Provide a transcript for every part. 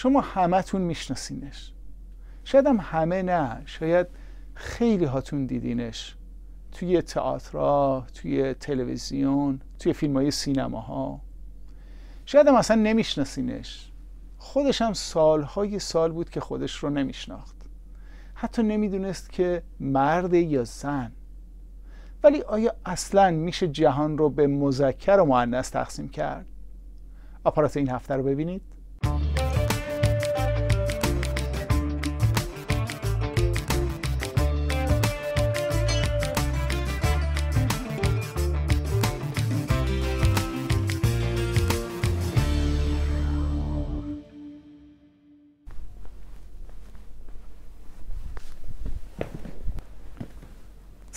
شما همتون میشناسینش. شاید هم همه نه شاید خیلی هاتون دیدینش توی تئاترها توی تلویزیون توی فیلم های سینماها. شاید هم اصلا نمیشناسینش. خودش هم سالهای سال بود که خودش رو نمیشناخت. حتی نمی‌دونست که مرد یا زن. ولی آیا اصلا میشه جهان رو به مذکر و معنیس تقسیم کرد؟ آپارات این هفته رو ببینید.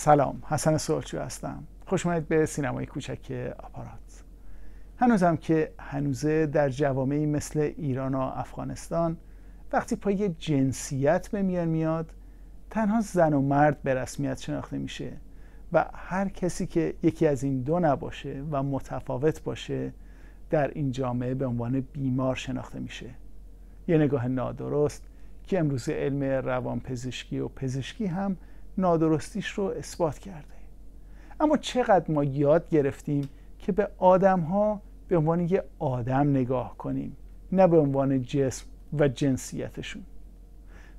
سلام حسن سوالچو هستم. خوش اومدید به سینمای کوچک آپارات. هنوزم که هنوزه در جوامعی مثل ایران و افغانستان وقتی پای جنسیت به میان میاد تنها زن و مرد به رسمیت شناخته میشه و هر کسی که یکی از این دو نباشه و متفاوت باشه در این جامعه به عنوان بیمار شناخته میشه. یه نگاه نادرست که امروز علم روانپزشکی و پزشکی هم نادرستیش رو اثبات کرده. اما چقدر ما یاد گرفتیم که به آدم ها به عنوان یه آدم نگاه کنیم نه به عنوان جسم و جنسیتشون.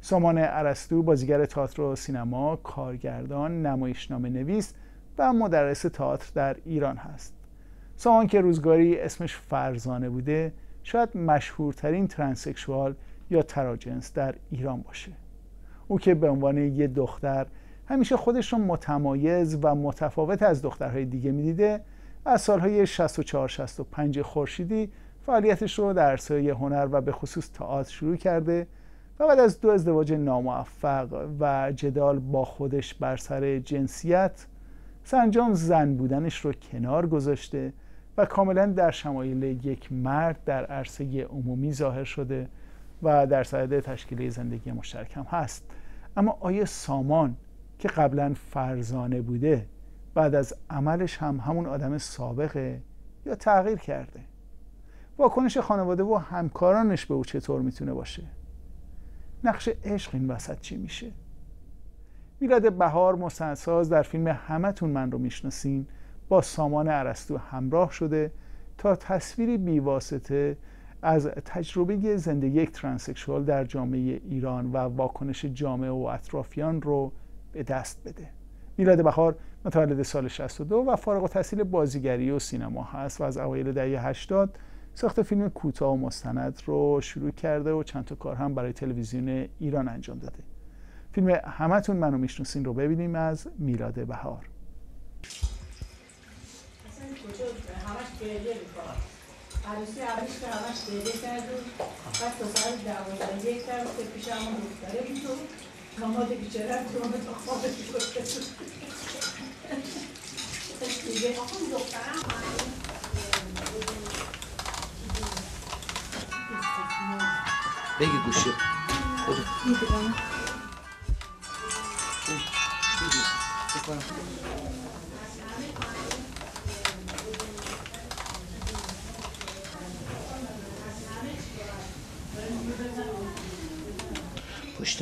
سامان عرستو بازیگر تئاتر و سینما کارگردان نمایشنامه نویس و مدرس تئاتر در ایران هست. سامان که روزگاری اسمش فرزانه بوده شاید مشهورترین ترانسکشوال یا تراجنس در ایران باشه. او که به عنوان یه دختر همیشه خودش رو متمایز و متفاوت از دخترهای دیگه می‌دیده از سالهای 64 65 خورشیدی فعالیتش رو در عرصه هنر و به خصوص تئاتر شروع کرده و بعد از دو ازدواج ناموفق و جدال با خودش بر سر جنسیت سرانجام زن بودنش رو کنار گذاشته و کاملا در شمایل یک مرد در عرصه عمومی ظاهر شده و در صدد تشکیل زندگی مشترک هم هست. اما آیا سامان که قبلا فرزانه بوده بعد از عملش هم همون آدم سابقه یا تغییر کرده. واکنش خانواده و همکارانش به او چطور می‌تونه باشه؟ نقش عشق این وسط چی میشه؟ میلاد بهار مستندساز در فیلم همتون من رو می‌شناسین با سامان عرستو همراه شده تا تصویری بیواسطه از تجربه زندگی یک ترانسکشوال در جامعه ایران و واکنش جامعه و اطرافیان رو به دست بده. میلاد بهار متولد سال 62 و فارغ التحصیل بازیگری و سینما هست و از اوایل دهه 80 ساخت فیلم کوتاه و مستند رو شروع کرده و چند تا کار هم برای تلویزیون ایران انجام داده. فیلم همتون منو می‌شناسین رو ببینیم از میلاد بهار. عروسی اولش که همش دیده کرد و بعد تا ساعت دوازده یک که پیش همون دختره بود کاماد بیچاره تو تا خوابش دیگه آقا دخترم بگی گوشه می‌دونم پشت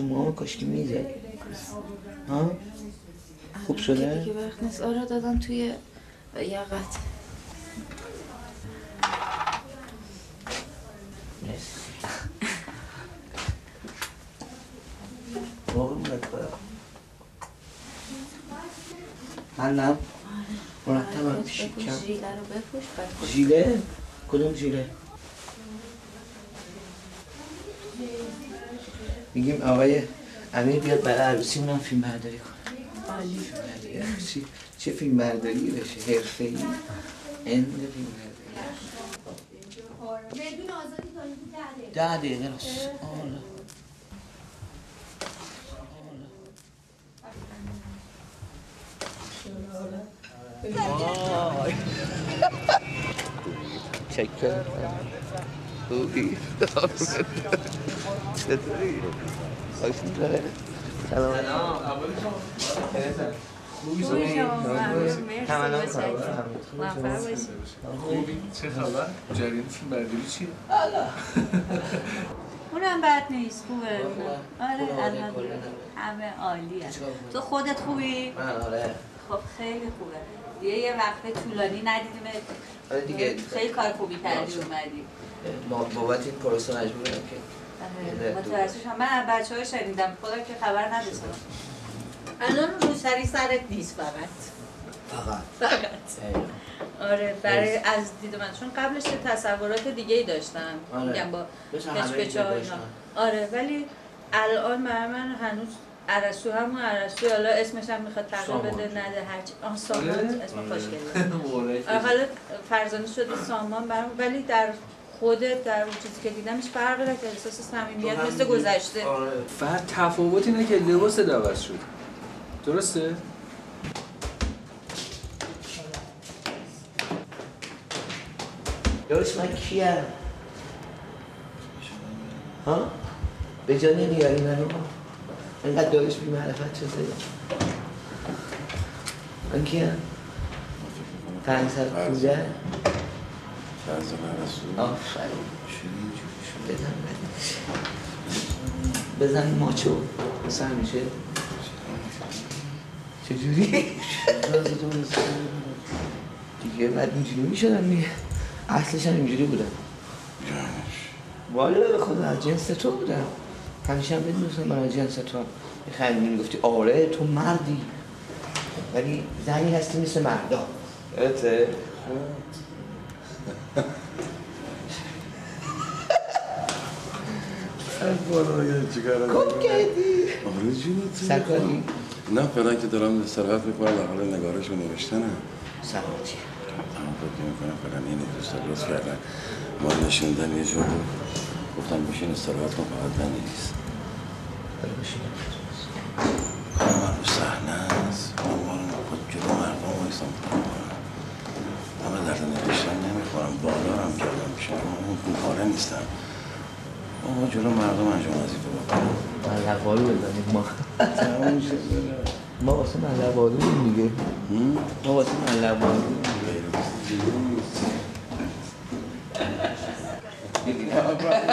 مو کاش که می‌زد ها؟ خوب شده؟ دیگه وقت نیست. آره دادم توی یقت. من نه مرتب هم شکم. ژیله رو بپوش بعد ژیله؟ کدوم ژیله؟ میگیم آقای امیر بیاد برای عروسی اونم فیلم برداری کنه. چه فیلم برداری بشه؟ حرفه ای اند فیلم برداری. ده دقیقه. راست خوبی چطوری؟ سلام خوبی خوبی چه خبر؟ جریان فیلم برداری چیه؟ هم بد نیست خوبه. آره کلا همه عالیه؟ تو خودت خوبی؟ من آره خب خیلی خوبه یه یه وقت طولانی ندیدیم. آره دیگه. خیلی کار خوبی کردی اومدی. ما بابت این پروسه مجبورم که آره، متوجه من بچه های شنیدم خودم که خبر نداشتم. الان روسری سرت نیست فقط. فقط. فقط. آره برای از دید من. چون قبلش تصورات دیگه ای داشتن آره. میگم با. آره ولی الان برای من هنوز عرسو همون عرسو حالا اسمش هم می‌خواد تغییر. بده نده هرچی آن سامان. آره. اسم خوشگله آره. حالا فرزانه شده سامان برام ولی در خودت در اون چیزی که دیدم هیچ فرقی نکرد احساس صمیمیت مثل گذشته. آره. فقط تفاوت اینه که لباس عوض شد. درسته؟ دارش من کیم؟ ها؟ به جا نمیاری منو؟ اینقدر دارش بی معرفت شده من کیم فرنسر کوزه فرزانه رسول آفرین. چرا اینجوری شد بزن بزن ماچو. مثل همیشه چجوری؟ دیگه بعد اینجوری می‌شدم. دیگه اصلش هم اینجوری بودم والا به خدا از جنس تو بودم. همیشه هم بدونستم من از جنس تو میخندی می‌گفتی آره تو مردی. ولی زنی هستی مثل مردا. یادته؟ کم کردی؟ آره سرکاری؟ نه فعلا که دارم استراحت می‌کنم در حال نگارش و نوشتنم سلامتی اما فکر می‌کنم فعلا این دوستا درست کردن ما نشوندن یه جور. رو. گفتم بشین استراحت کن فقط بشین. کار من رو صحنه است. من خود جلو مردم من به درد نوشتن نمی‌خورم. بالارم کردم پیشم اون کاره نیستم. ما جلو مردم انجام وظیفه بکنم ملقالو بزنیم ما. ما واسه ملقالو دیگه. هم؟ ما واسه ملقالو من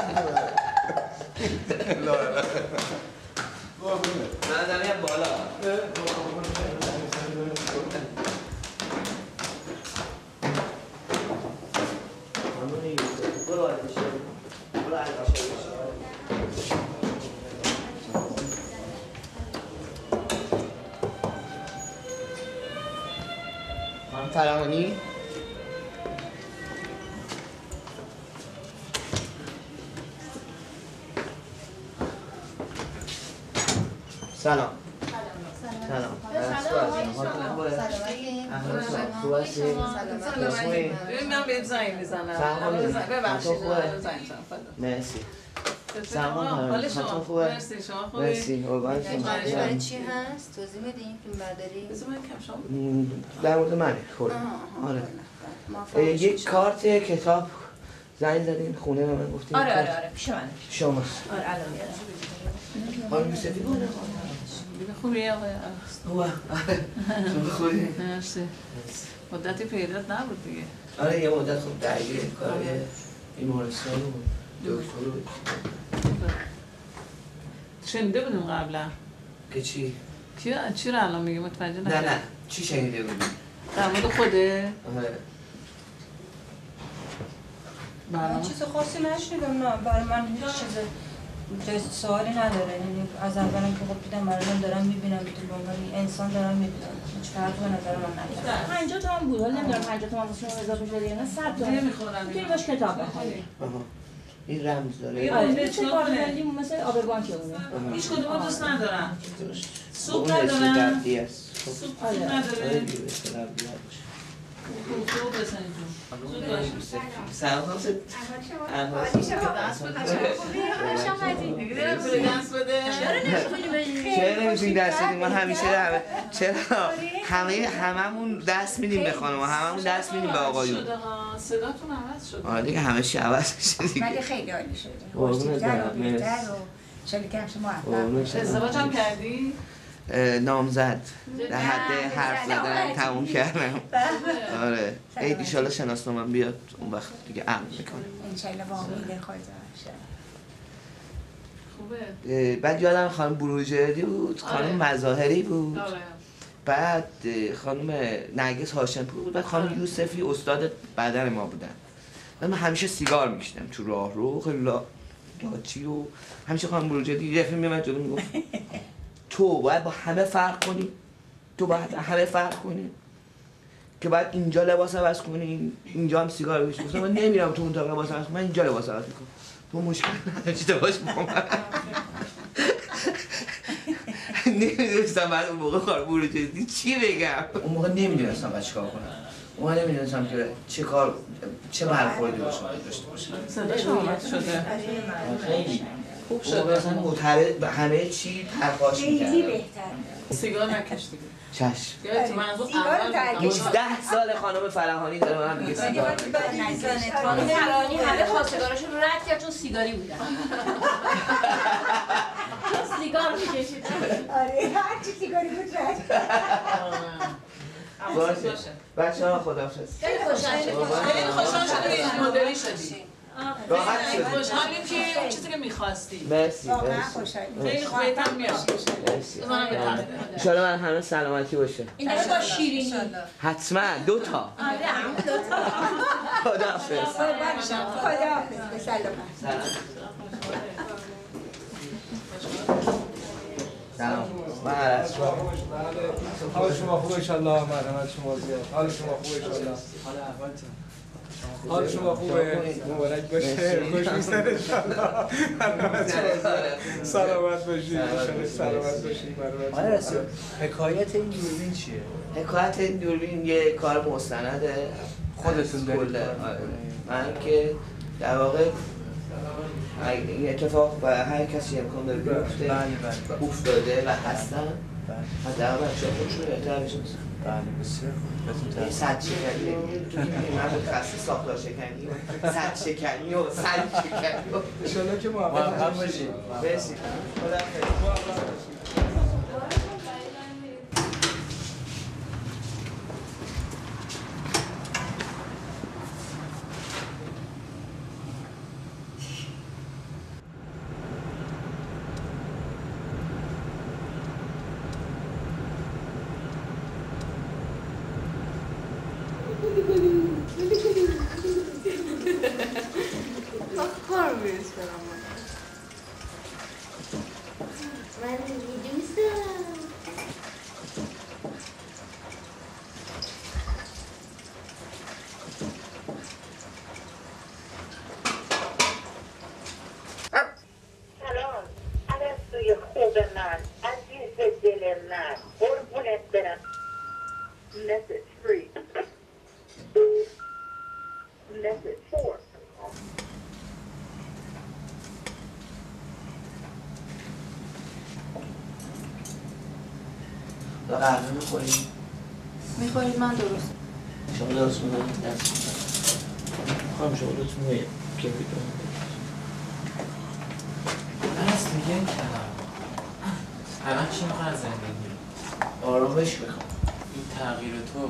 سلام. ببخشید خوبه؟ مرسی؟ سلام خانم. حال شما خوبه؟ مرسی شما خوبی مرسی قربان شما چی هست؟ توضیح بدین فیلم برداری؟ بذار من کم شما در مورد آها، آها. آره یک. کارت کتاب زنگ زدین خونه به من گفتین آره آره آره پیش منه شما آره الان میارم خانم سفید بود خوبی آقای؟ خوبه خوبی مرسی مدتی پیدات نبود دیگه آره یه مدت خوب درگیر کار بیمارستان و دکتر و شنیده بودیم قبلا؟ که چی؟ کی چی رو الان میگه؟ متوجه نه نشدم. نه. چی شنیده بودی در مورد خوده؟ آره. من چیز خاصی نشنیدم نه. برای من هیچ چیز جای سوالی نداره. یعنی از اولم که خب دیدم من دارم می‌بینم تو به انسان دارم می‌بینم هیچ فرقی به نظر من نداره. 50 تومن بود. حالا نمی‌دونم 50 تومن واسه شما اضافه شده یا نه. 100 تومن. نمی‌خورم می‌تونی باش کتاب بخونی. این رمز داره. یه آره چیکار کنه؟ کارملی مثل آب بانکمونه هیچ کدوم دوست ندارم سوپ اون ندارم سوپ آره. سوپ نداره. سلام چرا نمی‌تونی دست بدیم ما همیشه همه چرا همه هممون دست میدیم به خانم هممون دست میدیم به آقایون. صداتون عوض شده آره دیگه همه چی عوض میشه دیگه مگه خیلی عالی شده قربونت برم. قربونت شما. ازدواج هم کردی؟ نامزد در حد حرف زدن تموم کردم. آره. ای ایشالا شناسنامم بیاد اون وقت دیگه عقل می‌کنه. انشالله با امید خدا خوبه. بعد یادم خانم بروجردی بود خانم آره. مظاهری بود. آره. بعد خانم نرگس هاشمپور بود بعد خانم یوسفی استاد بدن ما بودن. بعد من همیشه سیگار میکشیدم تو راه رو خیلی لا لاچی و همیشه خانم بروجردی یه دفعه میومد جلو می‌گفت تو باید با همه فرق کنی. تو باید همه فرق کنی. که بعد اینجا لباس عوض کنی اینجا هم سیگار بکشی گفتم من نمیرم تو اون تا لباس عوض من اینجا لباس عوض می‌کنم. تو مشکل نداشته باش با من نمی‌دونستم بعد اون موقع خانم بروجردی چی بگم؟ اون موقع نمی‌دونستم بعد چیکار کنم. اون موقع نمی‌دونستم که چه کار چه برخوردی با شما داشته باشم. صداش آمد شده. خیلی. خوب شده. اصلا معترض به همه چی پرخاش خیلی می‌کردم بهتر سیگار نکش دیگه. چشم. یادت سیگار. 18 سال خانم فرهانی داره به من میگه سیگار نکش. خانم فرانی همه خواستگاراشون رو رد کرد چون سیگاری بودن. چون سیگار می‌کشید. آره هر چی سیگاری بود رد آره. باشه. بچه ها خدافز خیلی خوشحال شدم خیلی خوشحال این مدلی شدی راحت شدی. خوشحالیم که اون چیزی که می‌خواستی. مرسی خیلی خوبیتم میاد. مرسی. بزنم به تخته. انشالله من همه سلامتی باشه. این با شیرینی. حتما. دو تا. آره هم دو تا. خدافز خدا حافظ به سلامت سلام. من عرض حال شما خوب انشالله مرحمت شما زیاد. حال شما خوب انشالله حال شما خوبه؟ مبارک باشه. خوش میستن انشالله سلامت باشید سلامت باشید زیاد. حکایت این دوربین چیه؟ حکایت این دوربین یه کار مستنده. خودتون دارید آره. من که در واقع این اتفاق و هر کسی امکان داره بیفته بله بله. افتاده و هستن. بله. و در واقع خودشون بهتر بشناسن بله بسیار. صد شکنی. من متخصص ساختار شکنی و صد شکنی و صد شکنی و انشالله که موفق باشید مرسی خدا من میدوستم سلام عرصوی خوب من عزیز دل من قربونت برم message three. Message four. تو قهوه می‌خوریم؟ می‌خورید من درست. شما درست می‌کنم دست خواهم شما درست می‌کنم که می‌کنم بس دیگه این کلام. الان چی می‌خواد زندگی؟ آرامش می‌خوام این تغییر تو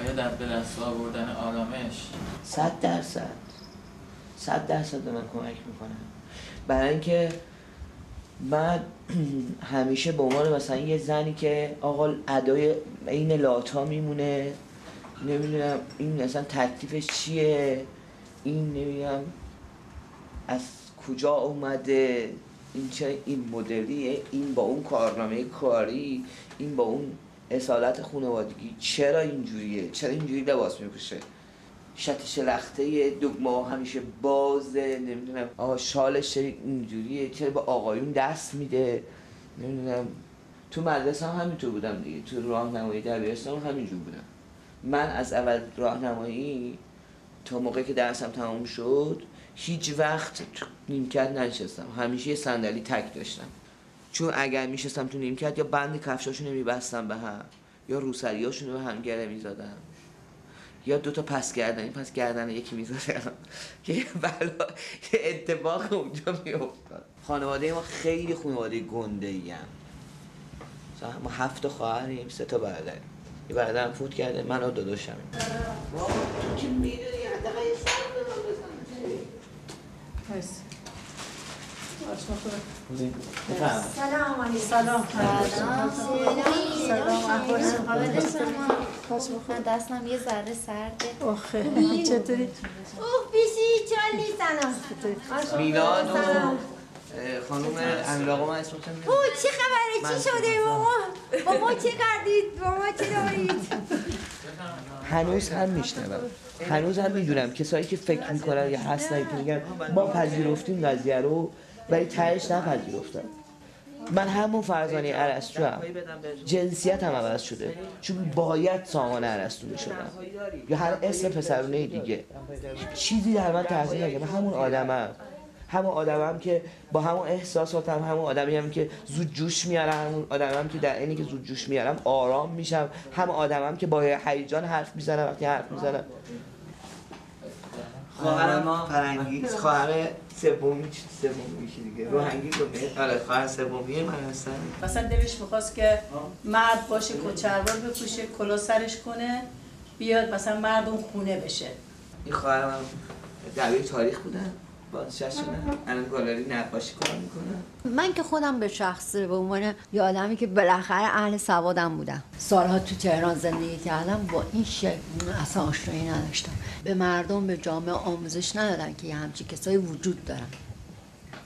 آیا در به دست آوردن آرامش؟ صد درصد. صد درصد به من کمک می‌کنه برای اینکه من همیشه به عنوان مثلا یه زنی که آقا ادای این لاتا میمونه نمی‌دونم این مثلا تکلیفش چیه این نمی‌دونم از کجا اومده این چه این مدلیه این با اون کارنامه کاری این با اون اصالت خانوادگی چرا اینجوریه؟ چرا اینجوری لباس میپوشه؟ شط شلخته دگمه همیشه بازه نمی‌دونم. آقا شالش اینجوریه. چرا به آقایون دست میده؟ نمی‌دونم. تو مدرسه هم همینطور بودم دیگه. تو راهنمایی دبیرستان هم همینجور بودم. من از اول راهنمایی تا موقعی که درسم تمام شد هیچ وقت نیمکت ننشستم. همیشه یه صندلی تک داشتم. چون اگر میشستم تو نیمکت یا بند کفشاشون رو میبستم به هم یا روسریاشون رو به هم گره می‌زدم. یا دو تا پس گردن این پس گردن یکی می‌زدم که یه بلا یه اتفاق اونجا میافتاد. خانواده ما خیلی خانواده گنده ایم ما هفت تا خواهریم سه تا برادریم یه برادرم فوت کرده من و داداشم. تو که می‌دونی حداقل یه سر به من بزن. سلام علیکم. سلام. سلام. احوال شما؟ من دستم یه ذره سرده. آخه چطوری؟ اوه بیشی چالی سلام میلاد و سلام. اه، خانم امیراقا من اسمتون اوه چه خبره؟ چی شده؟ بابا. بابا چه کردید؟ بابا چه دارید؟ هنوز هم میشنوم. هنوز هم می‌دونم. کسایی که فکر می‌کنن یا هستن که میگن ما پذیرفتیم قضیه رو. ولی تهش نپذیرفتم. من همون فرزانه عرستو هم جنسیت هم عوض شده. چون باید سامان عرستو می‌شدم. یا هر اسم پسرونه دیگه. چیزی در من نکرد. من همون آدمم. همون آدمم که با همون احساساتم همون آدمی هم که زود جوش میارم همون آدمم که در اینی که زود جوش میارم آرام میشم. همون آدمم که با هیجان حرف می‌زنم وقتی حرف می‌زنم. خواهرم فرنگی. خواهر سومی سومی میشه دیگه؟ روحنگی گفت. آره خواهر سومی من هستم. مثلا دلش می‌خواست که مرد باشه کچلوار بپوشه کلا سرش کنه بیاد مثلا مردم خونه بشه. این خواهرم هم دبیر تاریخ بودن بازنشسته شدن. الان گالری نقاشی کار می‌کنن من که خودم به شخصه به عنوان یه آدمی که بالاخره اهل سوادم بودم. سالها تو تهران زندگی کردم با این شکل اصلا آشنایی نداشتم. به مردم به جامعه آموزش ندادن که یه همچی کسایی وجود دارن.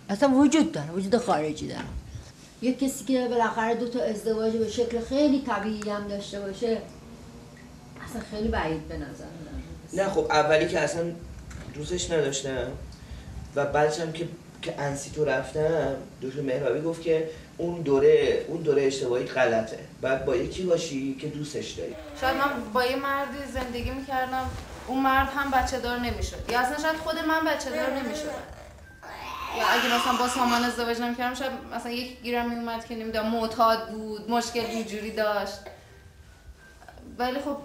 اصلا وجود دارن وجود خارجی دارن. یه کسی که بالاخره دو تا ازدواج به شکل خیلی طبیعی هم داشته باشه اصلا خیلی بعید به نظر میاد. نه خب اولی که اصلا دوستش نداشتم و بعدش هم که که انسیتو رفتم دکتر مهرابی گفت که اون دوره اون دوره اشتباهی غلطه. بعد با یکی باشی که دوستش داری. شاید من با یه مردی زندگی می‌کردم. اون مرد هم بچه دار نمی‌شد. یا اصلا شاید خود من بچه دار نمی‌شد یا اگه مثلا با سامان ازدواج نمی‌کردم شاید مثلا یک گیرم میومد که نمی‌دونم معتاد بود مشکل اینجوری داشت. ولی خب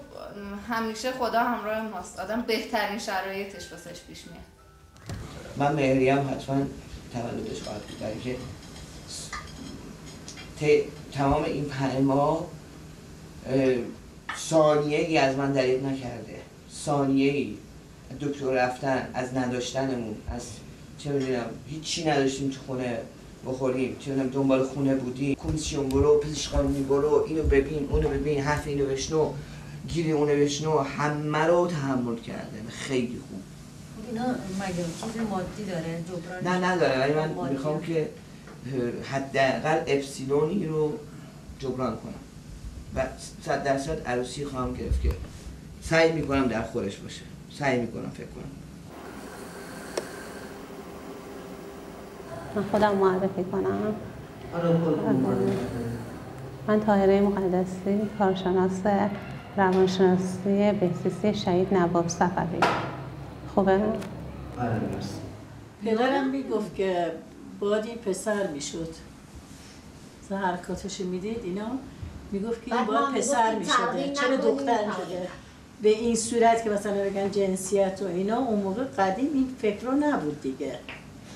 همیشه خدا همراه ماست. آدم بهترین شرایطش واسش پیش میاد. من مهری هم حتما تولدش خواهد بود. که تمام این پنج ماه اه، ثانیه ای از من دریغ نکرده. ثانیه ای دکتر رفتن از نداشتنمون از چه می‌دونم هیچی نداشتیم تو خونه بخوریم. چه می‌دونم دنبال خونه بودیم. کمیسیون برو پزشک قانونی برو اینو ببین اونو ببین حرف اینو بشنو. گیری اونو بشنو. همه رو تحمل کرده خیلی خوب. اینا مگه چیز مادی داره؟ جبران نه نداره. ولی من می‌خوام که حداقل اپسیلونی رو جبران کنم. و صد درصد عروسی خواهم گرفت که سعی می‌کنم در خورش باشه. سعی می‌کنم فکر کنم. من خودم معرفی کنم. من طاهره مقدسی کارشناس روانشناسی بهزیستی شهید نواب صفوی. خوبه؟ پدرم می‌گفت که باید این پسر می‌شد. حرکاتش می‌دید؟ اینا می‌گفت که این باید پسر می‌شده. چرا دختر. شده به این صورت که مثلا بگن جنسیت و اینا اون موقع قدیم این فکر رو نبود دیگه.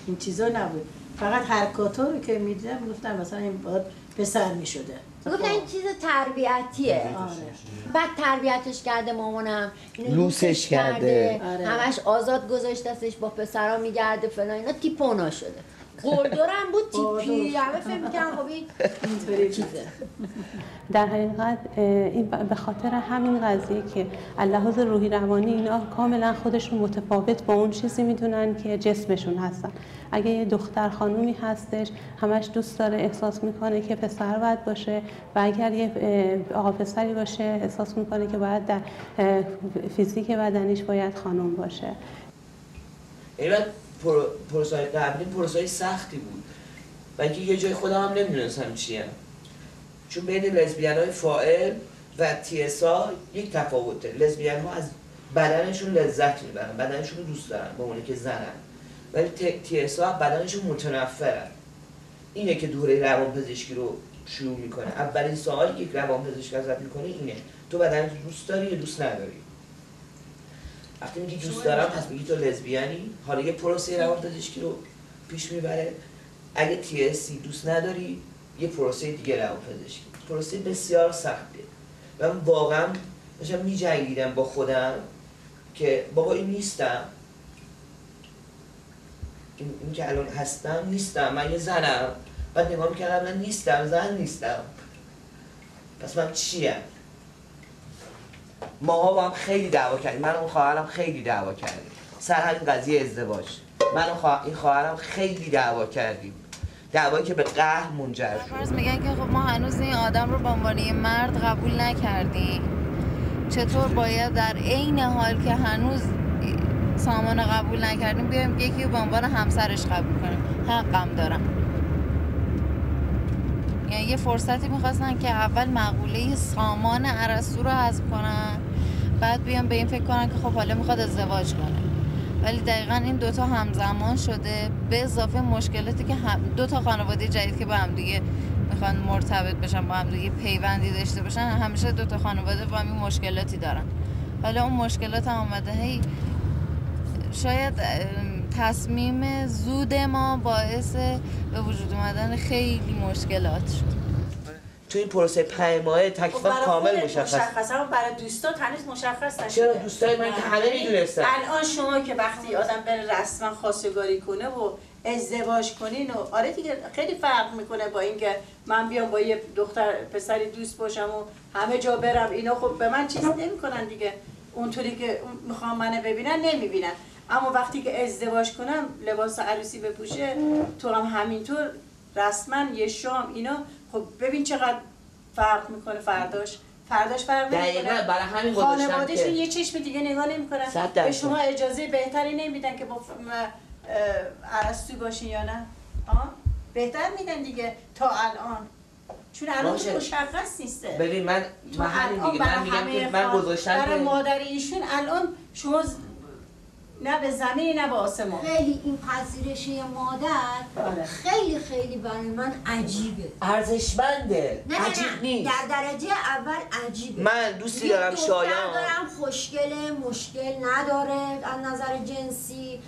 این چیزا نبود. فقط حرکاتا رو که می‌دیدم می‌گفتن مثلا این باید پسر می‌شده. گفتن این چیز تربیتیه. بعد تربیتش کرده مامانم. اینو لوسش کرده. آره. همش آزاد گذاشتستش با پسرا میگرده فلان اینا. تیپونا شده. قلدرم بود تیپی همه فکر می‌کنم خب این اینطوری چیزه. در حقیقت این به خاطر همین قضیه که لحاظ روحی روانی اینا کاملا خودشون متفاوت با اون چیزی می‌دونن که جسمشون هستن. اگه یه دختر خانومی هستش همش دوست داره احساس می‌کنه که پسر باید باشه و اگر یه آقا پسری باشه احساس می‌کنه که باید در فیزیک بدنیش باید خانوم باشه. یعنی من پر- پروسای قبلی پروسای سختی بود. و اینکه یه جای خودم هم نمی‌دونستم چیه. چون بین لزبیان های فائل و تیسا یک تفاوته. لزبیان ها از بدنشون لذت می‌برن بدنشون رو دوست دارن به عنوان که زنن. ولی تیسا بدنشون متنفرن. اینه که دوره روان پزشکی رو شروع می‌کنه. اولین سوال که یک روان پزشک ازت می‌کنه اینه. تو بدن دوست داری یا دوست نداری؟ وقتی میگی دوست دارم پس میگی تو لزبیانی؟ حالا یه پروسه روان پزشکی رو پیش می‌بره. اگه تی دوست نداری یه پروسه دیگه روان پزشکی پروسه بسیار سختیه. من واقعا داشتم میجنگیدم با خودم که بابا این نیستم. این که الان هستم نیستم. من یه زنم. بعد نگاه می‌کردم من نیستم زن نیستم. پس من چیم؟ ماها با هم خیلی دعوا کردیم. من اون خواهرم خیلی دعوا کردیم. سر همین قضیه ازدواج. من و خوا- این خواهرم خیلی دعوا کردیم. دعوایی که به قهر منجر شد. میگن که خب ما هنوز این آدم رو به عنوان مرد قبول نکردیم. چطور باید در عین حال که هنوز سامان قبول نکردیم بیایم یکی به عنوان همسرش قبول کنیم؟ حقم دارم. یعنی یه فرصتی می‌خواستن که اول مقوله سامان عرستو رو حذف کنن بعد بیان به این فکر کنن که خب حالا می‌خواد ازدواج کنه. ولی دقیقا این دوتا همزمان شده به اضافه مشکلاتی که هم دو تا خانواده جدید که با هم دیگه می‌خوان مرتبط بشن با هم دیگه پیوندی داشته باشن همیشه دو تا خانواده با هم این مشکلاتی دارن. حالا اون مشکلات هم آمده هی شاید تصمیم زود ما باعث به وجود اومدن خیلی مشکلات شد. تو این پروسه پنج ماهه تکلیفم برای کامل مشخص مشخص اما برای دوستات هنوز مشخص نشده. چرا دوستای من که همه می‌دونستن؟ الان شما که وقتی آدم بره رسما خواستگاری کنه و ازدواج کنین و آره دیگه خیلی فرق می‌کنه با اینکه من بیام با یه دختر پسری دوست باشم و همه جا برم. اینا خب به من چیز نمی‌کنن دیگه. اونطوری که می‌خوام منو ببینن نمی‌بینن. اما وقتی که ازدواج کنم لباس عروسی بپوشه تو هم همینطور رسما یه شام اینا. خب ببین چقدر فرق می‌کنه فرداش. فرداش فرق دقیقاً، نمی‌کنه برای همین خانوادهشون یه چشم دیگه نگاه نمی‌کنن. به. شما اجازه بهتری نمیدن که با عرستوی باشین یا نه؟ آه؟ بهتر میدن دیگه تا الان. چون الان. که مشخص نیسته. ببین من تو الان دیگه من میگم که من گذاشتم برای مادر ایشون الان شما نه به زمین نه به آسمان. خیلی این پذیرش مادر آره. خیلی خیلی برای من عجیبه. ارزشمنده. نه نه عجیب نه. نیست. در درجه اول عجیبه. من دوستی دارم شایان. دارم خوشگله مشکل نداره. از نظر جنسی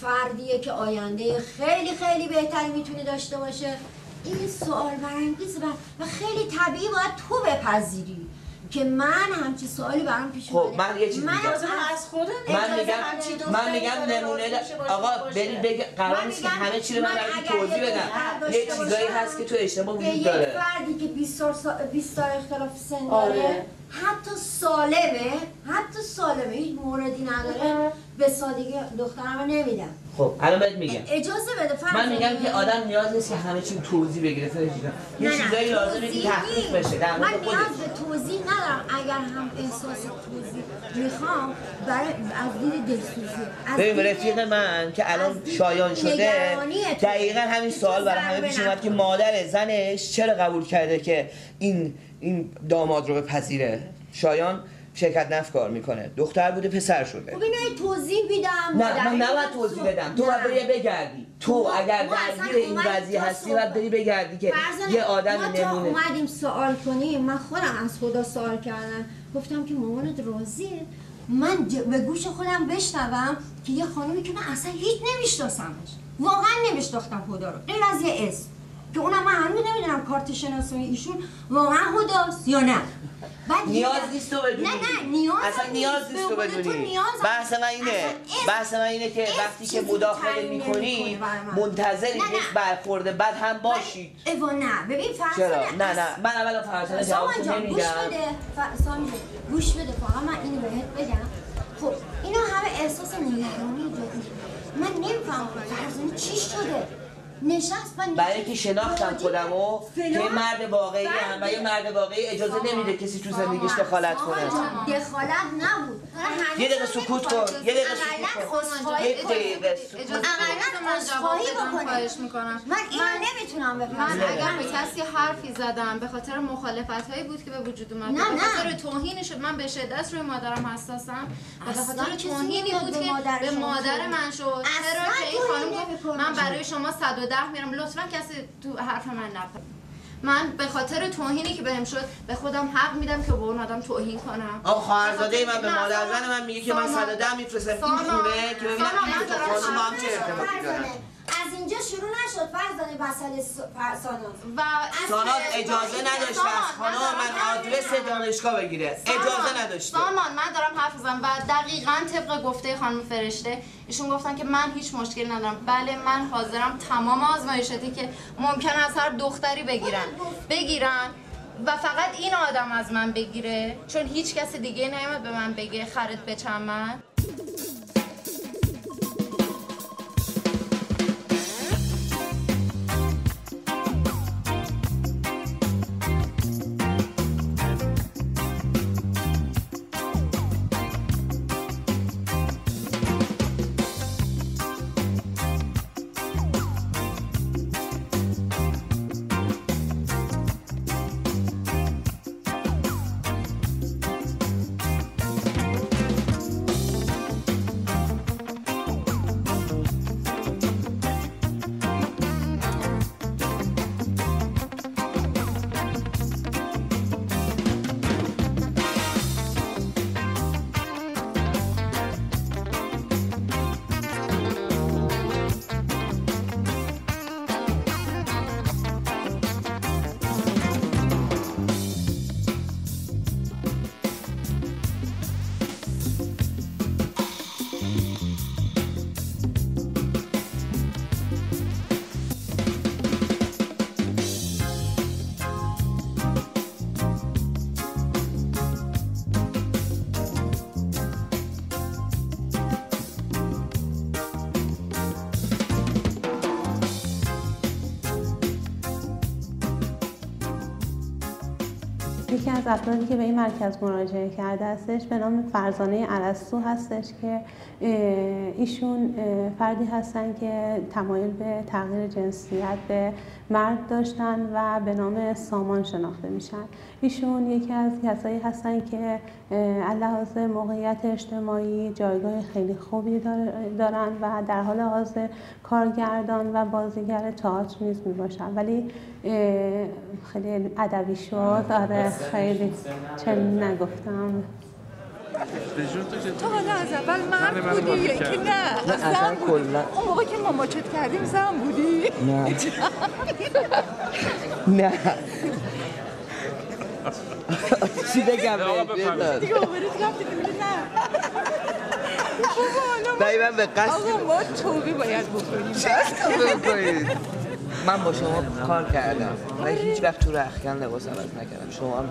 فردیه که آینده خیلی خیلی بهتری می‌تونه داشته باشه. این سوال برانگیزه و و خیلی طبیعی باید تو بپذیری. که من همچی سوالی برام پیش خب من یه چیز من میگم. از خودم من میگم من میگم نمونه آقا. برید بگه قرار نیست همه چی رو من براتون توضیح یه بدم. یه چیزایی هست که تو اجتماع به وجود داره. فردی که 20 سال سا- 20 سال اختلاف سن آره. داره حتی سالمه حتی سالمه هیچ موردی نداره به سادگی دخترم رو نمیدم. خب الان بهت میگم اجازه بده فرض من میگم که آدم نیاز نیست که همه چی توضیح بگیره فرشته. یه چیزایی لازمه که تحقیق. بشه در من مورد نیاز خودش به توضیح ندارم اگر هم احساس توضیح می‌خوام برای از دید دلسوزی ببین رفیق من که الان شایان شده. دقیقا همین سوال برای همه پیش اومد که. مادر زنش چرا قبول کرده که این این داماد رو بپذیره شایان شرکت نفت کار می‌کنه. دختر بوده پسر شده. خب اینو توضیح میدم. نه من نباید توضیح بدم. تو باید بری بگردی. تو اگر درگیر این قضیه تا هستی. باید بری بگردی که یه آدم ما نمونه. اومدیم سوال کنیم. من خودم از خدا سوال کردم. گفتم که مامانت راضیه؟ من ج- به گوش خودم بشنوم که یه خانمی که من اصلا هیچ نمیشناسمش. واقعا نمیشناختم خدا رو. غیر از یه اسم. که اونم من هنوز نمی‌دونم کارت شناسایی ایشون واقعا هداست یا نه. بعد نیاز نیست تو بدونی. نه نه نیاز اصلا نیاز نیست تو بدونی. بحث من اینه. بحث من اینه که وقتی که مداخله می‌کنی منتظر. یک برخورد بد هم باشید. ایوا نه. ببین فرض نه نه. من اولا سامان جواب نمیدم. گوش بده. فقط من اینو بهت بگم. خب اینا همه احساس نگرانی ایجاد من نمیفهم فرزانه چی شده. نشست و برای اینکه شناختم خودمو که مرد واقعی هم و یه مرد واقعی اجازه نمیده کسی تو زندگیش دخالت کنه. دخالت نبود. یه دقیقه سکوت کن یه دقیقه سکوت کن. یه دقیقه سکوت کن. اقلا خواهش می‌کنم. من اینو نمی‌تونم من بفهمم اگر به کسی حرفی زدم به خاطر مخالفت هایی بود که به وجود اومد نه، به. خاطر توهینش من به شدت روی مادرم حساسم. و به خاطر توهینی بود که به مادر توهین. من شد. چرا اصلا که این توهین خانم گفت. من برای شما 110 میرم. لطفا کسی تو حرف من نپره من به خاطر توهینی که بهم شد به خودم حق میدم که به اون آدم توهین کنم. آقا خواهرزاده من به مادر. زن من میگه که من سامان. 110 میفرستم. این. خونه که ببینم این دارم خانم با هم چه ارتباطی دارن فرزانه از اینجا شروع نشد. فرزانه مسئله س- ف- ساناز و ساناز اجازه نداشته از خانم من آدرس دانشگاه بگیره. اجازه نداشته. سامان من دارم حرف می‌زنم و دقیقا طبق گفته خانم فرشته ایشون گفتن که من هیچ مشکلی ندارم. بله من حاضرم تمام آزمایشاتی که ممکن از هر دختری بگیرن. بگیرن و فقط این آدم از من بگیره چون هیچ کس دیگه نیومد به من بگه خرید به چمن از افرادی که به این مرکز مراجعه کرده هستش به نام فرزانه عرستو هستش که ایشون فردی هستن که تمایل به تغییر جنسیت به مرد داشتن و به نام سامان شناخته میشن. ایشون یکی از کسایی هستن که لحاظ موقعیت اجتماعی جایگاه خیلی خوبی دار- دارن و در حال حاضر کارگردان و بازیگر تئاتر نیز می باشن ولی خیلی ادبی شد. آره خیلی چه نگفتم. تو حالا از اول مرد بودی. که. نه اصلا زن بودی. کلا. اون موقع که ما ماچت کردیم زن بودی. نه. نه. چی بگم بهت؟ دیگه آبروت رفتی که میگی نه. بابا من به قصد آقا ما توبه باید بکنیم. چه توبه بکنید؟ من با شما کار کردم. و هیچ وقت تو رخکن لباس عوض نکردم. شما هم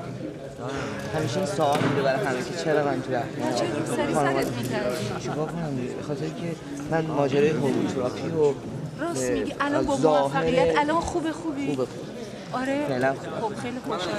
همیشه این سوال میده برای همه که چرا من تو رخکن خانواده-؟ چیکار کنم؟ به خاطر که من ماجرای هوموتراپی و راست میگی. الان با موفقیت الان خوبه خوبی؟ خوبه. آره. فعلا خوبه. خب خیلی خوشحالم.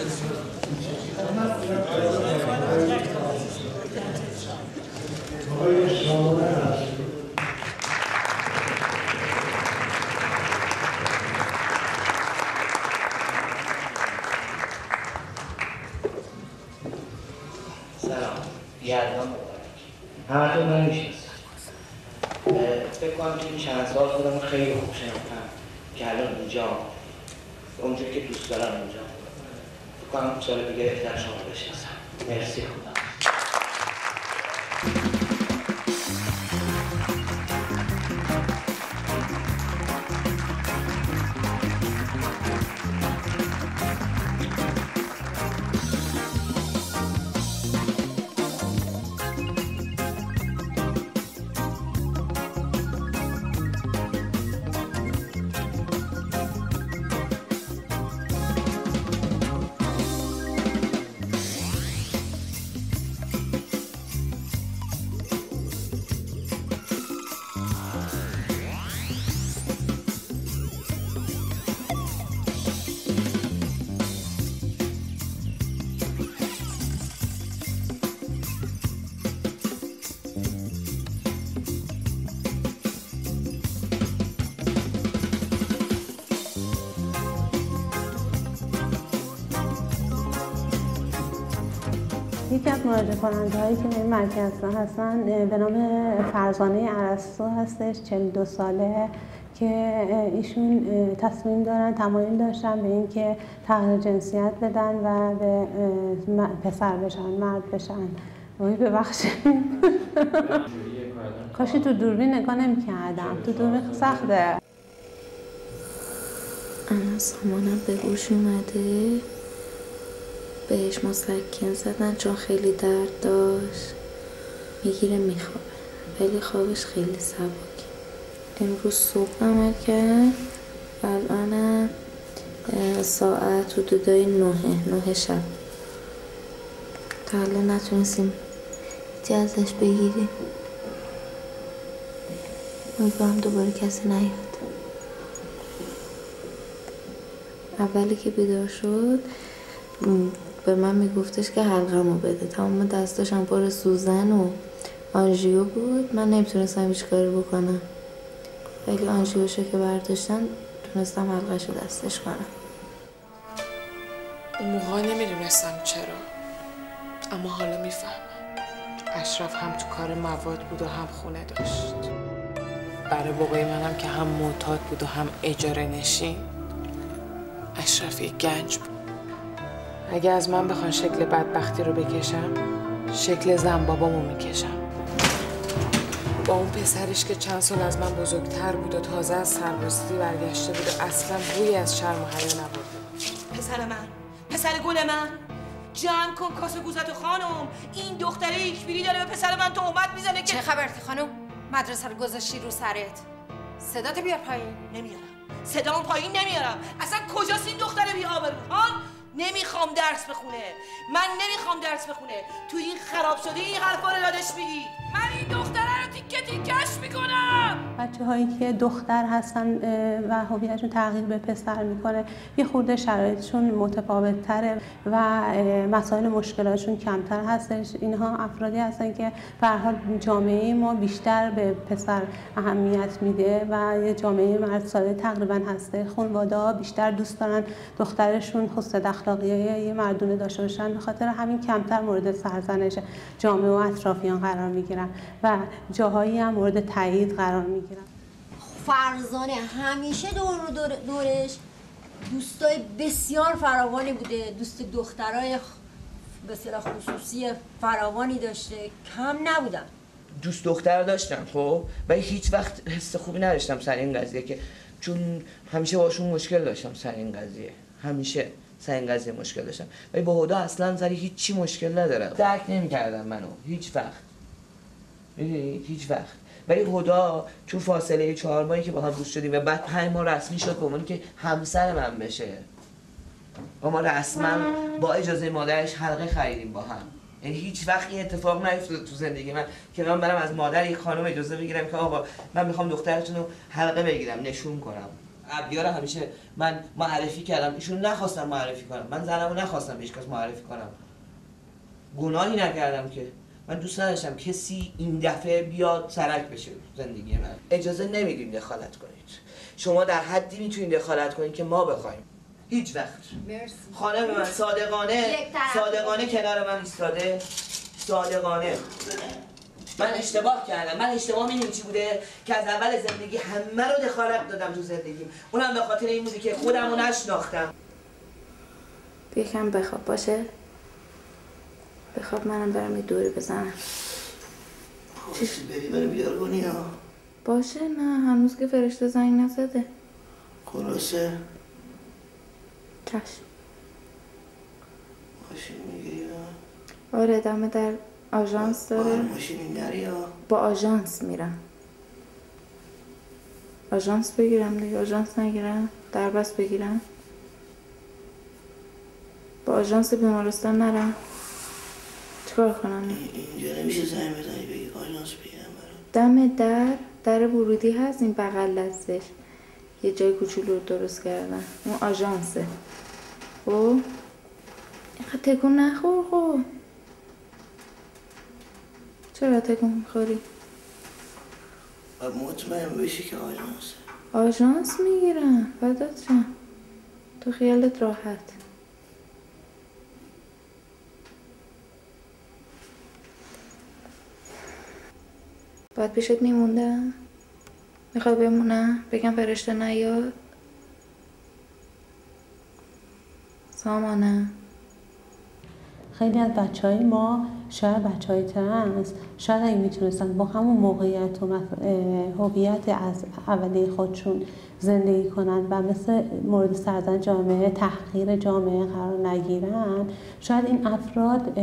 مراجعه کننده هایی که این مرکز هستن به نام فرزانه عرستو هستش 42 ساله که ایشون تصمیم دارن تمایل داشتن به اینکه تغییر جنسیت بدن و به پسر بشن مرد بشن. وای ببخشید. کاشی تو دوربین نگاه نمی کردم تو دوربین سخته. الان سامانم به روش اومده. بهش مسکن زدن چون خیلی درد داشت. می‌گیره میخوابه. ولی خوابش خیلی سبک امروز صبح عمل کرد اه، ساعت حدودای نهه نه شب. تا حالا نتونستیم چی ازش بگیریم. امیدوارم دوباره کسی نیاد. اولی که بیدار شد به من میگفتش که حلقمو بده. تمام دستاشم پر سوزن و آنژیو بود. من نمی‌تونستم هیچ کاری بکنم. ولی آنژیوشو که برداشتن تونستم حلقشو دستش کنم. اون موقع نمی‌دونستم چرا. اما حالا می‌فهمم. اشرف هم تو کار مواد بود و هم خونه داشت. برای بابای منم که هم معتاد بود و هم اجاره نشین اشرف یه گنج بود. اگه از من بخوان شکل بدبختی رو بکشم شکل زن بابامو می‌کشم. با اون پسرش که چند سال از من بزرگتر بود و تازه از سربازی برگشته بود و اصلا بوی از شرم و حیا نبود. پسر من پسر گل من جمع کن کاسه گوزت خانم. این دختره ایکبیری داره به پسر من تهمت می‌زنه که چه خبرتی خانم؟ مدرسه رو گذاشتی رو سرت. صدات بیار پایین. نمیارم. صدامو پایین نمیارم. اصلا کجاست این دختره بی آبرو ها نمی‌خوام درس بخونه. من نمی‌خوام درس بخونه. تو این خراب شده این حرفا رو یادش میگی من تیکه تیکش می‌کنم. بچه هایی که دختر هستن و هویتشون تغییر به پسر می‌کنه یه خورده شرایطشون متفاوت تره و مسائل مشکلاتشون کمتر هستش. اینها افرادی هستن که به حال جامعه ما بیشتر به پسر اهمیت میده و یه جامعه مرد ساله تقریبا هسته. خانواده بیشتر دوست دارن دخترشون حسن اخلاقی یه مردونه داشته باشن. به خاطر همین کمتر مورد سرزنش جامعه و اطرافیان قرار می‌گیرن. و جاهایی هم مورد تایید قرار می‌گیرن فرزانه همیشه دور دور دورش دوستای بسیار فراوانی بوده. دوست دخترای به اصطلاح خصوصی فراوانی داشته. کم نبودن دوست دختر داشتم خب؟ ولی هیچ وقت حس خوبی نداشتم سر این قضیه که چون همیشه باشون مشکل داشتم سر این قضیه. همیشه سر این قضیه مشکل داشتم. ولی با هدا اصلا سر هیچی مشکل ندارم. درک نمی‌کردم منو هیچ وقت. می‌دونی هیچ وقت. ولی هدا چون فاصله چهار ماهی که با هم دوست شدیم و بعد پنج ماه رسمی شد به عنوان که همسر من بشه. و ما رسما با اجازه مادرش حلقه خریدیم با هم. یعنی هیچ وقت این اتفاق نیفتاد تو زندگی من که من برم از مادر یک خانم اجازه بگیرم که آقا من می‌خوام دخترتون رو حلقه بگیرم نشون کنم. ابیار همیشه من معرفی کردم. ایشون نخواستم معرفی کنم. من زنمو نخواستم به هیچ کس معرفی کنم. گناهی نکردم که. من دوست نداشتم کسی این دفعه بیاد سرک بشه زندگی من. اجازه نمیدیم دخالت کنید. شما در حدی می‌تونید دخالت کنید که ما بخوایم. هیچ وقت. مرسی. خانم من صادقانه. صادقانه کنار من ایستاده. صادقانه. من اشتباه کردم. من اشتباه می‌دونی چی بوده؟ که از اول زندگی همه رو دخالت دادم تو زندگیم. اونم به خاطر این بودی که خودم رو نشناختم. یکم بخواب باشه؟ بخواب منم برم یه دوری بزنم. خواستی بری کنی باشه نه هنوز که فرشته زنگ نزده. خلاصه. چشم ماشین می‌گیری آره دمه در آژانس داره. ماشین ها با آژانس میرم. آژانس بگیرم دیگه آژانس نگیرم دربست بگیرم. با آژانس بیمارستان نرم. چیکار کنم؟ اینجا نمیشه زنگ بزنی بگی آژانس بگیرم دم در در ورودی هست این بغل دستش. یه جای کوچولو درست کردن اون آژانسه. خب؟ اینقدر تکون نخور خب. چرا تکون می‌خوری؟ مطمئن بشی که آژانسه آژانس می‌گیرم فدات تو خیالت راحت. باید پیشت میموندم می‌خوای بمونم بگم فرشته نیاد. سامانه. خیلی از بچه های ما شاید بچه های ترنس شاید اگه می‌تونستن با همون موقعیت و هویت از اولیه خودشون زندگی کنند و مثل مورد سرزن جامعه تحقیر جامعه قرار نگیرن شاید این افراد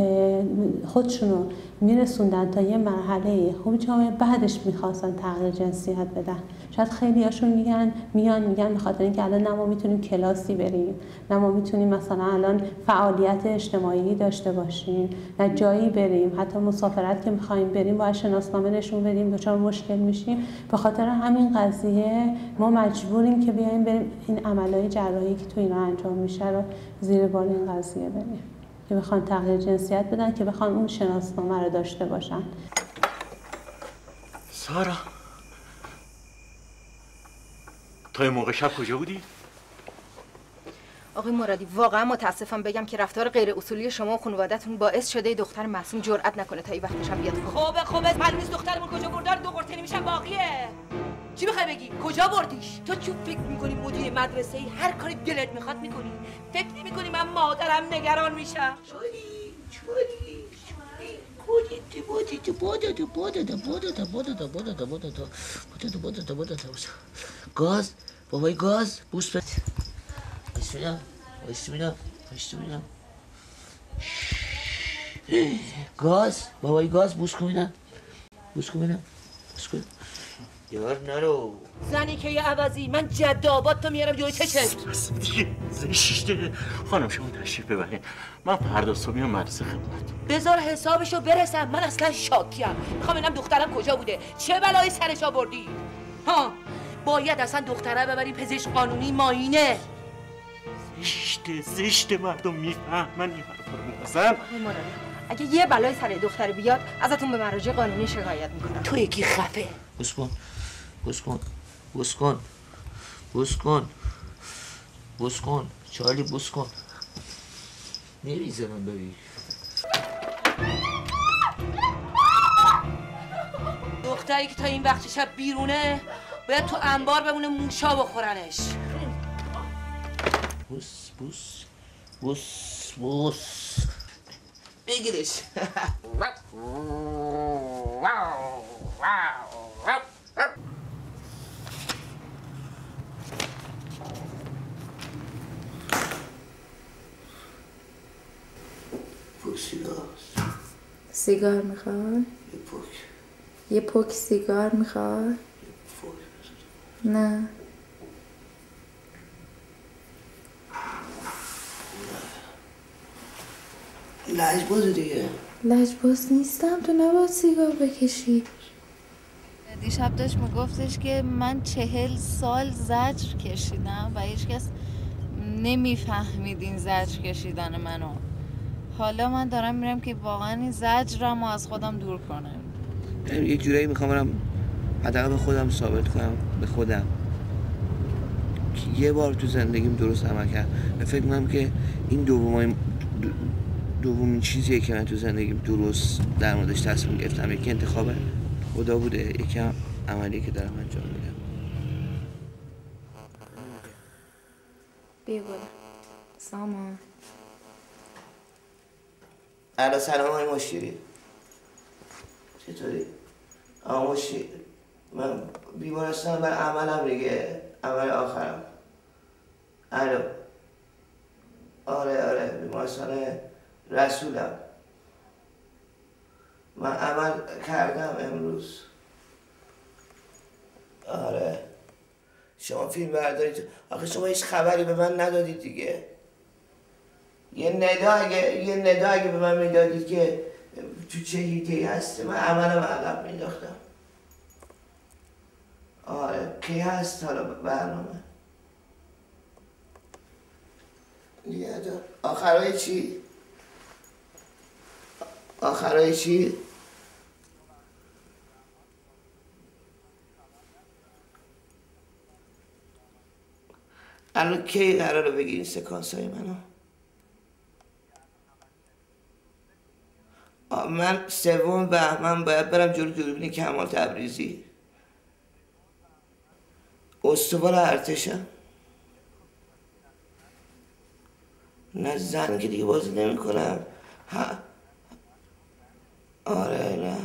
خودشون رو میرسوندن تا یه مرحله خوب جامعه بعدش می‌خواستن تغییر جنسیت بدن. شاید خیلی هاشون میگن میان میگن به خاطر اینکه الان ما می‌تونیم کلاسی بریم نه ما می‌تونیم مثلا الان فعالیت اجتماعی داشته باشیم نه جایی بریم. حتی مسافرت که می‌خوایم بریم باید شناسنامه نشون بدیم دچار مشکل میشیم. به خاطر همین قضیه ما مجبوریم که بیایم بریم این عملهای جراحی که تو اینا انجام میشه رو زیر بال این قضیه بریم. که بخوان تغییر جنسیت بدن که بخوان اون شناسنامه رو داشته باشن. سارا. تا موقع شب کجا بودی؟ آقای مرادی واقعا متاسفم بگم که رفتار غیر اصولی شما و خانواده‌تون باعث شده دختر معصوم جرئت نکنه تا این وقتش هم بیاد خوبه خوبه. معلوم نیست دخترمون کجا برده دو قرطه نمیشن باقیه. چی می‌خوای بگی؟ کجا بردیش؟ تو چوب فکر می‌کنی مدیر مدرسه ای هر کاری دلت می‌خواد می‌کنی؟ فکر نمی‌کنی من مادرم نگران میشم؟ будете, будете, будете, будете, будете, будете, будете, будете, будете, будете, будете. Газ, бабай газ, пусть. Bismillah, bismillah, bismillah. Газ, бабай газ, пусть меня, пусть меня. یار نرو. زنی که یه عوضی من جد آباد تو میارم جلوی چشم بس دیگه زشته خانم شما تشریف ببرین. من فردا صبح میام مدرسه خدمت. بذار حسابشو برسم من اصلا شاکیم. می‌خوام ببینم دخترم کجا بوده. چه بلایی سرش آوردی؟ ها باید اصلا دختره ببری پزشک قانونی ماینه. زشته زشته مردم می‌فهمن این حرفا رو. اصلا اگه یه بلای سر دختر بیاد ازتون به مراجع قانونی شکایت می‌کنم. تو یکی خفه. کن بوس کن بوس کن بوس کن بوس کن. چارلی بوس کن. نریزه من ببین. دختری که تا این وقت شب بیرونه باید تو انبار بمونه موشا بخورنش. بوس بوس بوس بوس. بگیرش. پوکسیداست سیگار می‌خوای؟ یه پوک یه پوک سیگار می‌خوای؟ نه. لجباز دیگه. لجباز نیستم تو نباید سیگار بکشی. دیشب داشت میگفتش که من چهل سال زجر کشیدم و هیچکس نمی‌فهمید این زجر کشیدن منو. حالا من دارم میرم که واقعا این زجرم از خودم دور کنم. یه جورایی می‌خوام برم حداقل به خودم ثابت کنم به خودم. که یه بار تو زندگیم درست عمل کردم و فکر می‌کنم که این دومای دومین چیزیه که من تو زندگیم درست در موردش تصمیم گرفتم. یکی انتخاب خدا بوده یکی هم عملی که دارم انجام میدم. بیا بالا. سامان. الو سلام های مشیری چطوری؟ آه مشیر من بیمارستان بر عملم دیگه. عمل آخرم. الو. آره آره بیمارستان رسولم. من عمل کردم امروز. آره. شما فیلم بردارید. آخه شما هیچ خبری به من ندادید دیگه. یه ندا اگه یه ندا اگه به من می‌دادید که تو چه هیته هستی من عملم عقب مینداختم آره کی هست حالا برنامه آخرای چی؟ آخرای چی؟ الان کی قراره بگی این سکانس های منو من سوم بهمن باید برم جلو دوربین کمال تبریزی. استوار ارتشم نه زن که دیگه بازی نمی کنم آره نه.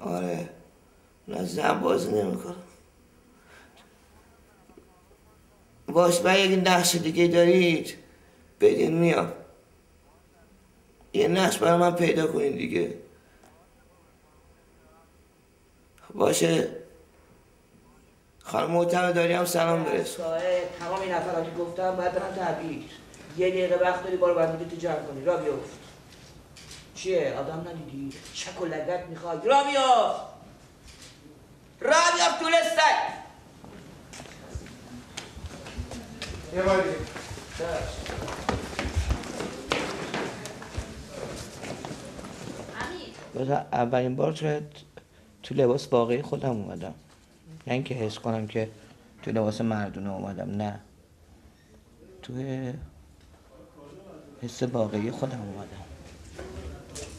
آره. نه زن بازی نمی‌کنم. باش من یک نقش دیگه دارید. بدین میام. یه نقش برای من پیدا کنین دیگه. باشه. خانم محتمه داری هم سلام برس. تمام این نفرات که گفتم باید برم تبریک یه دقیقه وقت داری بارو بندگی تو جمع کنی. را بیفت چیه؟ آدم ندیدی؟ چک و لگت می‌خوای را بیفت را بیفت طول سگ یه بار اولین بار شاید تو لباس واقعی خودم اومدم. نه اینکه حس کنم که تو لباس مردونه اومدم نه. تو حس واقعی خودم اومدم.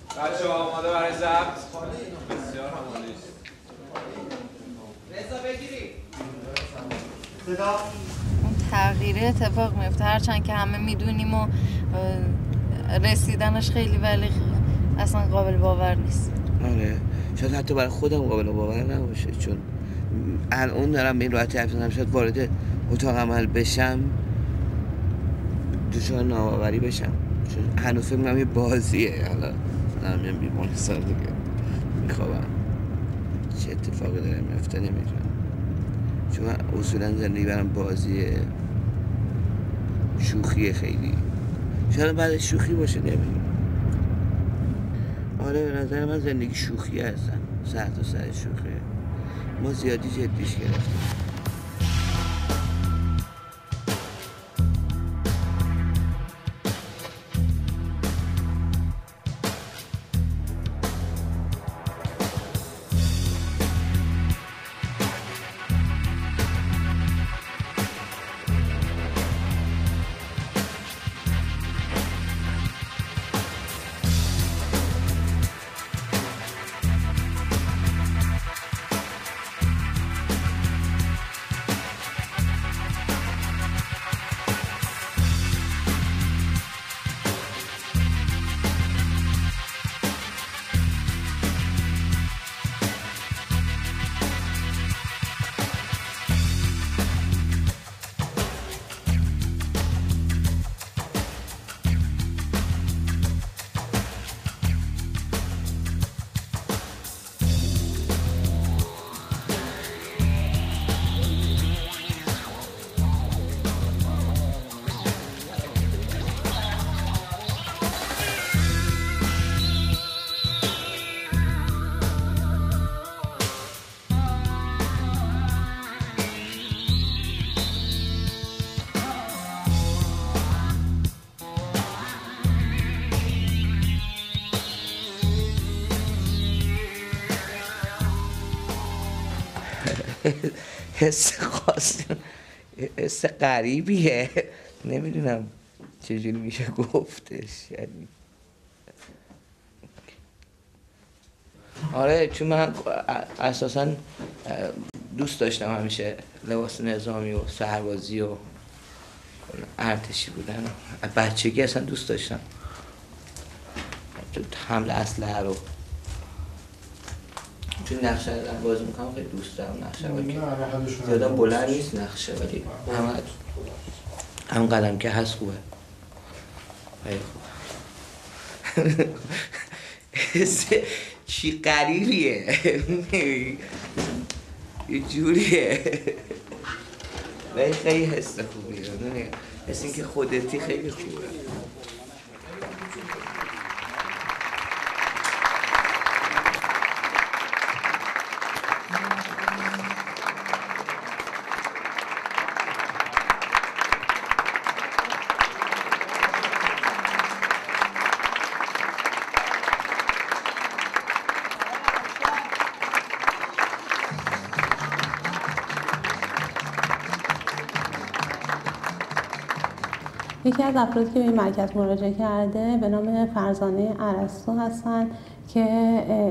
بچه آماده برای ضبط؟ بسیار آماده رضا بگیری. اون تغییره اتفاق میفته. هرچند که همه می‌دونیم و رسیدنش خیلی ولی اصلا قابل باور نیست. آره. شاید حتی برای خودم قابل باور نباشه چون الان دارم به این راحتی حرف می‌زنم. شاید وارد اتاق عمل بشم دچار ناباوری بشم. چون هنوز فکر می‌کنم یه بازیه. حالا دارم میام بیمارستان دیگه میخوابم. چه اتفاقی داره میفته نمی‌دونم. چون اصولا زندگی برام بازیه. شوخیه خیلی. شاید بعد شوخی باشه نمی‌دونم. آره به نظر من زندگی شوخی هستن. سر تا سر شوخیه ما زیادی جدیش گرفتیم. حس خاص. حس غریبیه. نمی‌دونم چجوری میشه گفتش. یعنی. آره چون من اساسا دوست داشتم همیشه لباس نظامی و سربازی و ارتشی بودن. بچگی اصلا دوست داشتم. حمل اسلحه رو چون نقشه رو بازی می‌کنم خیلی دوست دارم نقشه رو که زیادم بلند نیست نقشه ولی هم هم قدم که هست خوبه. خیلی خوب. چی قریبیه. یه جوریه. ولی خیلی حس خوبیه. حس اینکه خودتی خیلی خوبه. یکی از افرادی که به این مرکز مراجعه کرده به نام فرزانه عرستو هستن که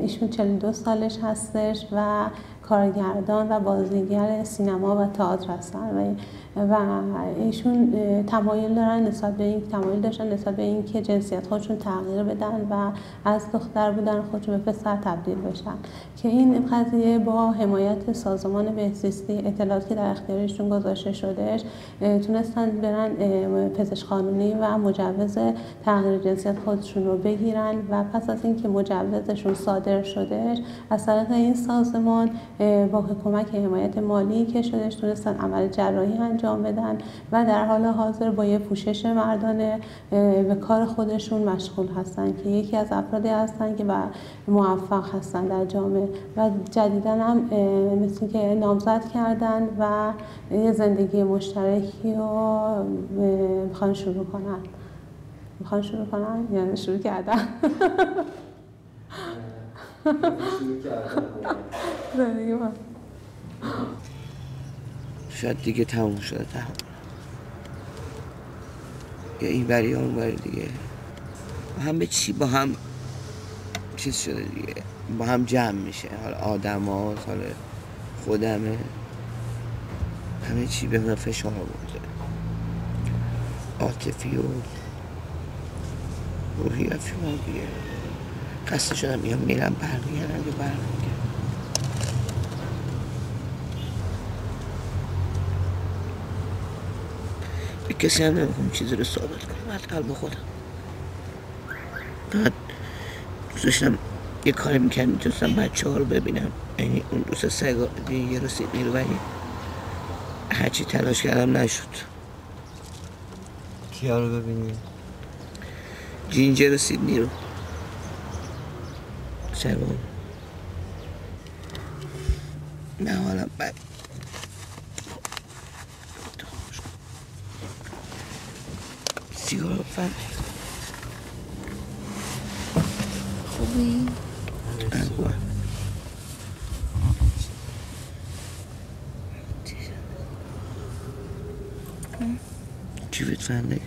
ایشون 42 سالش هستش و کارگردان و بازیگر سینما و تئاتر هستن. و و ایشون تمایل دارن نسبت به این تمایل داشتن نسبت به این که جنسیت خودشون تغییر بدن و از دختر بودن خودشون به پسر تبدیل بشن. که این قضیه با حمایت سازمان بهزیستی اطلاعاتی در اختیارشون گذاشته شدهش تونستن برن پزشک قانونی و مجوز تغییر جنسیت خودشون رو بگیرن و پس از اینکه مجوزشون صادر شدهش از طریق این سازمان با کمک حمایت مالی که شدهش تونستن عمل جراحی انجام بدن و در حال حاضر با یه پوشش مردانه به کار خودشون مشغول هستن که یکی از افرادی هستن که موفق هستن در جامعه. و جدیدا هم مثل که نامزد کردن و یه زندگی مشترکی رو می‌خوان شروع کنن. می‌خوان شروع کنن؟ یعنی شروع کردن. شاید دیگه تموم شده تموم. یا این بری اون بری دیگه. هم به چی با هم چیز شده دیگه. با هم جمع میشه. حالا آدم ها حالا خودمه. همه چی به من فشار برده عاطفی و روحی و فیلم دیگه. خسته شدم میام میرم برمیگردم یا برمیگردم به کسی هم نمی‌خوام چیزی رو ثابت کنم از قلب خودم. بعد داشتم یه کاری می‌کرد می‌تونستم بچه ها رو ببینم. یعنی اون دوست سگا یه رسید نیرو ولی هرچی تلاش کردم نشد. کیا رو ببینی؟ جینجر سیدنی رو شبان نه حالا بد سیگار فهم خوبی؟ خوبه جیبت فنده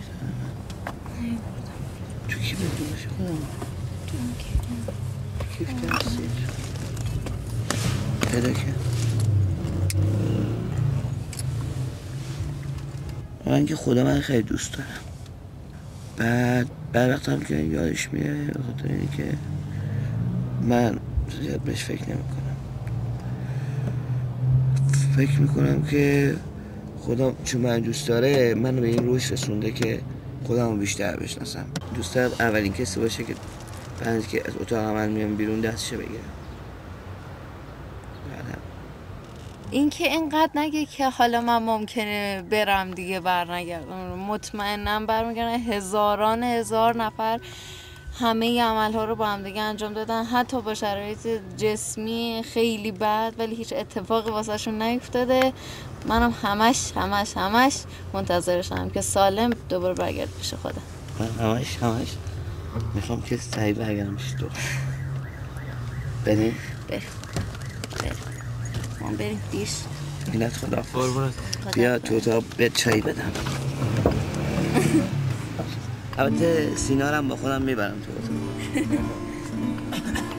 تو کی بدونش خودم کیف دستید پیدا کرد من که خدا من خیلی دوست دارم. بعد بعد وقت هم که یادش میره به خاطر اینکه من زیاد بهش فکر نمی کنم فکر می‌کنم که خدا چون من دوست داره منو به این روش رسونده که خودم بیشتر بشناسم. دوست دارم اولین کسی باشه که بعد که از اتاق من میام بیرون دستشه بگیرم. اینکه اینقدر نگه که حالا من ممکنه برم دیگه برنگردم. مطمئنم برمیگردن هزاران هزار نفر همه عمل ها رو با هم دیگه انجام دادن. حتی با شرایط جسمی خیلی بد ولی هیچ اتفاقی واسهشون نیفتاده. منم همش همش همش منتظرشم که سالم دوباره برگرد پیش خودم. من همش همش می‌خوام که سعی برگردم پیش تو. بریم؟ بریم. ما بریم دیش اینت خدا بیا تو اتاق به چایی بدم. البته سینارم با خودم می‌برم تو اتاق.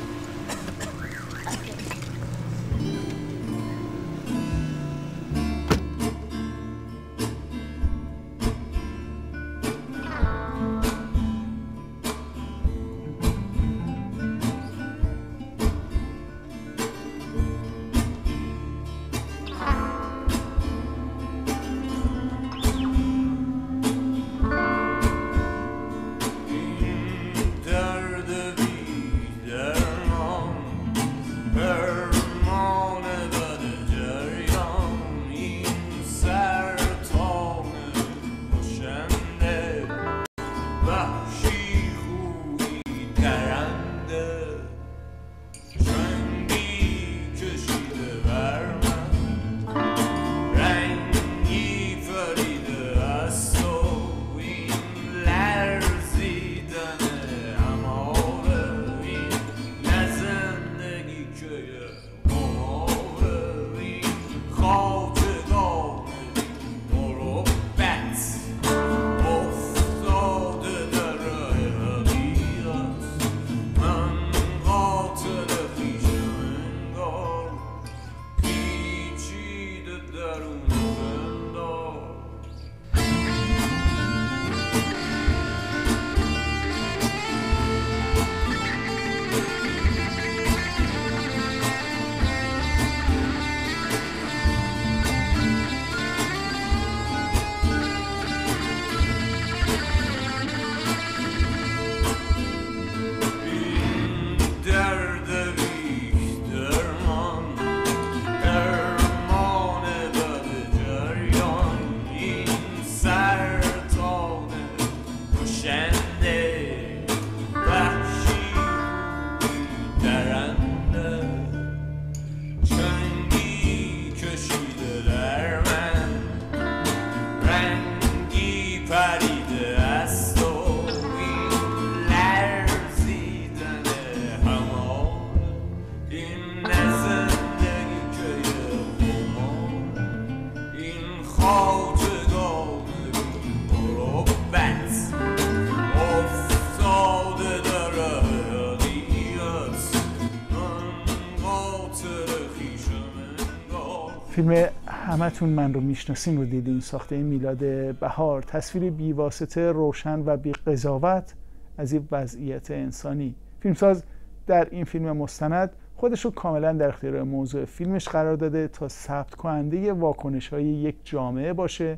فیلم همتون من رو می‌شناسین رو دیدین ساخته میلاد بهار تصویری بیواسطه روشن و بی قضاوت از این وضعیت انسانی فیلمساز در این فیلم مستند خودش رو کاملا در اختیار موضوع فیلمش قرار داده تا ثبت کننده واکنش های یک جامعه باشه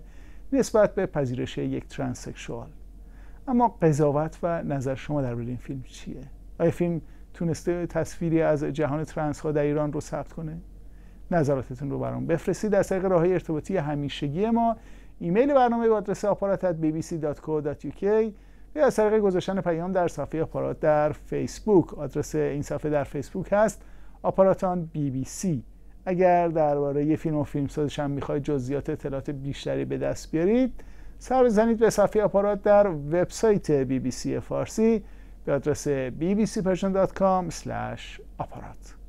نسبت به پذیرش یک ترانسکشوال اما قضاوت و نظر شما در این فیلم چیه؟ آیا فیلم تونسته تصویری از جهان ترنس ها در ایران رو ثبت کنه؟ نظراتتون رو برام بفرستید. از طریق راه ارتباطی همیشگی ما ایمیل برنامه با آدرس آپارات bbc.co.uk یا از طریق گذاشتن پیام در صفحه آپارات در فیسبوک. آدرس این صفحه در فیسبوک هست آپاراتان سی. اگر درباره فیلم و فیلم سازش هم می‌خواید جزئیات اطلاعات بیشتری به دست بیارید سر بزنید به صفحه آپارات در وبسایت بی بی سی فارسی. به آدرس bbcpersian.com آپارات.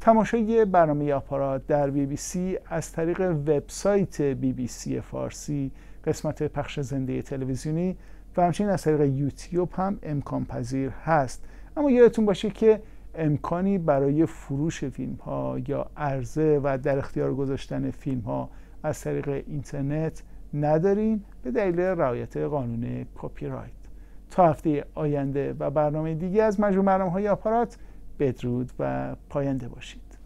تماشای برنامه آپارات در بی بی سی از طریق وبسایت بی بی سی فارسی قسمت پخش زنده تلویزیونی و همچنین از طریق یوتیوب هم امکان پذیر هست. اما یادتون باشه که امکانی برای فروش فیلم ها یا عرضه و در اختیار گذاشتن فیلم ها از طریق اینترنت نداریم به دلیل رعایت قانون کپی رایت. تا هفته آینده و برنامه دیگه از مجموع برنامه های آپارات بدرود و پاینده باشید.